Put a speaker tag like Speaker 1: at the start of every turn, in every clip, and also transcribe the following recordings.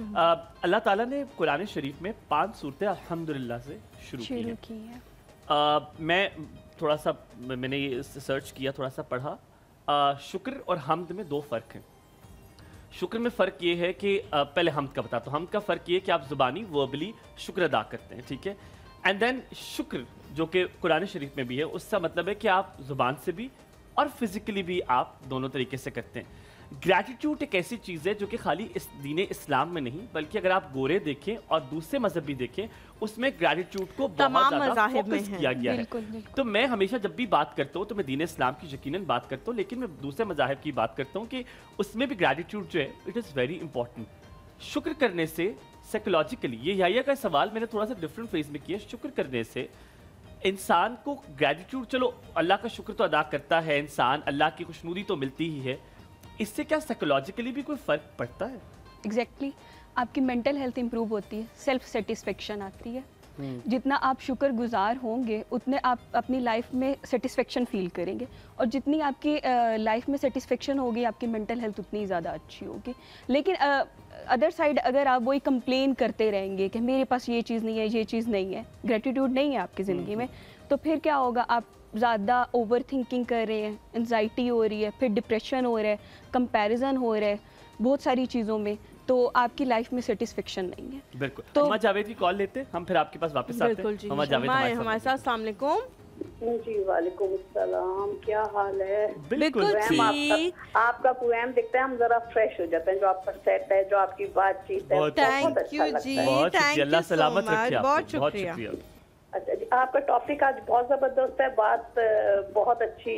Speaker 1: अल्लाह ताला ने कुरान शरीफ में पाँच सूरतें अल्हम्दुलिल्लाह से शुरू की हैं।
Speaker 2: की है।
Speaker 1: आ, मैं थोड़ा सा मैंने ये सर्च किया थोड़ा सा पढ़ा। आ, शुक्र और हमद में दो फ़र्क हैं। शुक्र में फ़र्क ये है कि आ, पहले हमद का बताता हूँ। हमद का फ़र्क ये है कि आप ज़ुबानी वर्बली शुक्र अदा करते हैं ठीक है? एंड देन शुक्र जो कि कुरान शरीफ में भी है उसका मतलब है कि आप ज़ुबान से भी और फिज़िकली भी आप दोनों तरीके से करते हैं। ग्रैटिट्यूड एक ऐसी चीज़ है जो कि खाली इस दीन इस्लाम में नहीं बल्कि अगर आप गोरे देखें और दूसरे मज़हब भी देखें उसमें ग्रैटिट्यूड को बहुत ज़्यादा फोकस किया गया है।
Speaker 2: बिल्कुल
Speaker 1: तो मैं हमेशा जब भी बात करता हूँ तो मैं दीन इस्लाम की यकीनन बात करता हूँ लेकिन मैं दूसरे मजाहब की बात करता हूँ कि उसमें भी ग्रेटिट्यूड जो है इट इज़ वेरी इंपॉर्टेंट शुक्र करने से साइकोलॉजिकली ये याया का सवाल मैंने थोड़ा सा डिफरेंट फ़ेज़ में किया शुक्र करने से इंसान को ग्रेटिट्यूड चलो अल्लाह का शुक्र तो अदा करता है इंसान अल्लाह की खुशनूदी तो मिलती ही है इससे क्या साइकोलॉजिकली भी कोई फ़र्क पड़ता है?
Speaker 2: एग्जैक्टली exactly, आपकी मेंटल हेल्थ इंप्रूव होती है सेल्फ सेटिस्फेक्शन आती है। जितना आप शुक्र गुज़ार होंगे उतने आप अपनी लाइफ में सेटिस्फेक्शन फील करेंगे। और जितनी आपकी लाइफ में सेटिस्फेक्शन होगी आपकी मेंटल हेल्थ उतनी ज़्यादा अच्छी होगी। लेकिन अदर साइड अगर आप वही कंप्लेन करते रहेंगे कि मेरे पास ये चीज़ नहीं है ये चीज़ नहीं है ग्रेटिट्यूड नहीं है आपकी ज़िंदगी में तो फिर क्या होगा? आप ज़्यादा ओवर थिंकिंग कर रहे हैं एनजाइटी हो रही है फिर डिप्रेशन हो रहा है कंपैरिजन हो रहा है बहुत सारी चीज़ों में तो आपकी लाइफ में सेटिस्फेक्शन नहीं है।
Speaker 1: बिल्कुल।
Speaker 2: तो-
Speaker 1: तो जावेद की कॉल लेते हैं हम फिर आपके पास वापस आते हैं।
Speaker 3: जी
Speaker 1: जावेद
Speaker 3: हमारे
Speaker 1: हमारे
Speaker 3: हमारे
Speaker 1: साथ
Speaker 3: अस्सलाम वालेकुम
Speaker 4: जी वालेकुम सलाम क्या हाल है?
Speaker 1: बिल्कुल।
Speaker 4: आपका आपका पोएम देखते हैं हम जरा फ्रेश हो जाते हैं जो आपका सेट है जो आपकी बातचीत है
Speaker 1: बहुत-
Speaker 4: बहुत
Speaker 3: थैंक
Speaker 4: अच्छा
Speaker 3: यू
Speaker 4: लगता
Speaker 3: जी
Speaker 4: है।
Speaker 1: बहुत
Speaker 3: थैंक
Speaker 1: शुक्रिया
Speaker 3: यू
Speaker 1: अल्लाह
Speaker 3: सो
Speaker 1: सलामत
Speaker 3: मच
Speaker 1: रखे
Speaker 3: बहुत
Speaker 1: बहुत
Speaker 3: शुक्रिया।
Speaker 4: अच्छा आपका टॉपिक आज बहुत ज़बरदस्त है बात बहुत अच्छी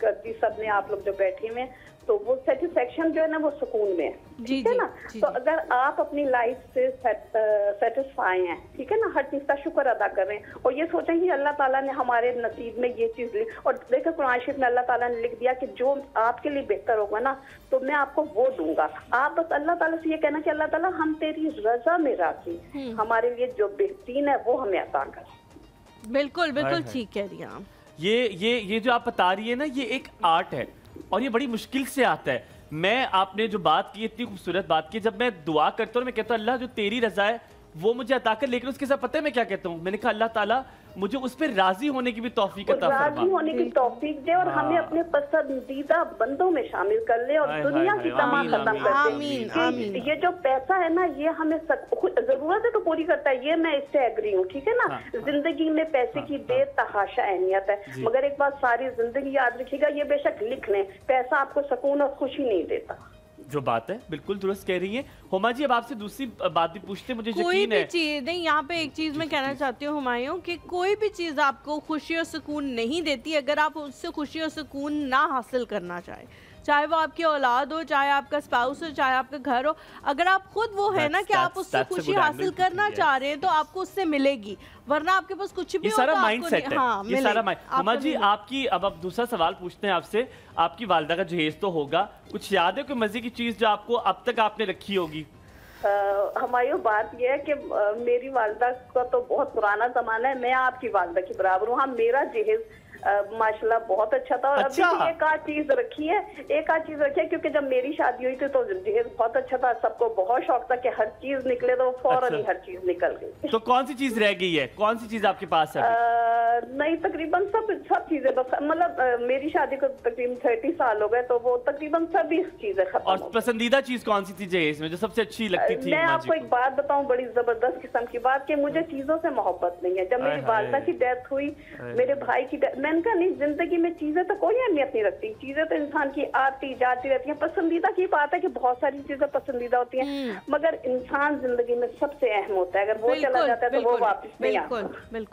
Speaker 4: कर दी सबने आप लोग जो बैठे हुए हैं तो वो सेटिस्फेक्शन जो है ना वो सुकून में है। ठीक है ना?
Speaker 3: जी,
Speaker 4: तो। अगर आप अपनी लाइफ से सेटिस्फाई हैं ठीक है ना? हर चीज़ का शुक्र अदा कर रहे हैं। और ये सोचें कि अल्लाह ताला ने हमारे नसीब में ये चीज़ ली और देखो कुरान शरीफ में अल्लाह ताला ने लिख दिया कि जो आपके लिए बेहतर होगा ना तो मैं आपको वो दूँगा। आप बस अल्लाह ताला से ये कहना कि अल्लाह ताला हम तेरी रजा में राज़ी।
Speaker 3: हम्म।
Speaker 4: हमारे लिए जो बेहतरीन है वो हमें अता कर।
Speaker 3: बिल्कुल बिल्कुल। ठीक कह रही हैं
Speaker 1: ये ये ये जो आप बता रही है ना ये एक आर्ट है और ये बड़ी मुश्किल से आता है मैं आपने जो बात की इतनी खूबसूरत बात की जब मैं दुआ करता हूँ मैं कहता हूँ अल्लाह जो तेरी रजा है वो मुझे अता कर लेकिन उसके साथ पता है मैं क्या कहता हूँ मैंने कहा अल्लाह ताला मुझे उस पर राज़ी होने की भी तौफीक अता
Speaker 4: राज़ी होने की तौफीक दे और हमें
Speaker 1: हाँ।
Speaker 4: अपने पसंदीदा बंदों में शामिल कर ले और दुनिया की तमाम खत्म कर दे। ये जो पैसा है ना ये हमें जरूरतें तो पूरी करता है ये मैं इससे एग्री हूँ ठीक है ना
Speaker 1: हाँ, हाँ।
Speaker 4: ज़िंदगी में पैसे
Speaker 1: हाँ,
Speaker 4: की
Speaker 1: हाँ।
Speaker 4: बेतहाशा अहमियत है मगर एक बात सारी ज़िंदगी याद रखिएगा ये बेशक लिख लें पैसा आपको सुकून और खुशी नहीं देता
Speaker 1: जो बात है बिल्कुल दुरुस्त कह रही है। हुमा जी अब आपसे दूसरी बात भी पूछते हैं, मुझे
Speaker 3: कोई भी चीज़ नहीं यहाँ पे एक चीज़ मैं कहना चाहती हूँ हुमायूं कि कोई भी चीज़ आपको खुशी और सुकून नहीं देती अगर आप उससे खुशी और सुकून ना हासिल करना चाहे। चाहे वो आपकी औलाद हो चाहे आपका स्पाउस हो चाहे आपका घर हो अगर आप खुद वो है ना कि आप उससे खुशी हासिल करना चाह रहे हैं तो आपको उससे मिलेगी वरना आपके पास कुछ भी
Speaker 1: सारा माइंड सेट है।
Speaker 3: हाँ,
Speaker 1: ये सारा माइंड हुमा जी आपकी अब अब दूसरा सवाल पूछते हैं आपसे। आपकी वालदा का जहेज तो होगा। कुछ याद है कोई मज़े की चीज़ जो आपको अब तक आपने रखी होगी?
Speaker 4: हमारी बात यह है कि अ, मेरी वालदा का तो बहुत पुराना जमाना है मैं आपकी वालदा के बराबर हूँ। हाँ मेरा जहेज माशाल्लाह बहुत अच्छा था। और
Speaker 1: अच्छा।
Speaker 4: भी एक आध चीज़ रखी है एक आध चीज़ रखी है क्योंकि जब मेरी शादी हुई थी तो जहेज बहुत अच्छा था। सबको बहुत शौक था कि हर चीज़ निकले तो फ़ौरन
Speaker 1: अच्छा।
Speaker 4: ही हर चीज़ निकल गई।
Speaker 1: तो कौन सी चीज़ रह गई है? कौन सी चीज़ आपके पास है अभी?
Speaker 4: अ, नहीं तकरीबन सब सब चीज़ें बस मतलब मेरी शादी को तकरीबन थर्टी साल हो गए तो वो तकरीबन सभी चीज़ें खत्म
Speaker 1: और पसंदीदा चीज़ कौन सी थी जहेज में जो सबसे अच्छी लगती थी
Speaker 4: मैं आपको एक बात बताऊँ बड़ी ज़बरदस्त किस्म की बात कि मुझे चीज़ों से मोहब्बत नहीं है। जब मेरी। वालदा की डेथ हुई मेरे भाई की death- मैंने कहा नहीं ज़िंदगी में चीज़ें तो कोई अहमियत नहीं रखती। चीज़ें तो इंसान की आती जाती रहती हैं। पसंदीदा की बात है कि बहुत सारी चीज़ें पसंदीदा होती हैं। मगर इंसान ज़िंदगी में सबसे अहम होता है। अगर वो चला जाता है तो वो वापस नहीं आता।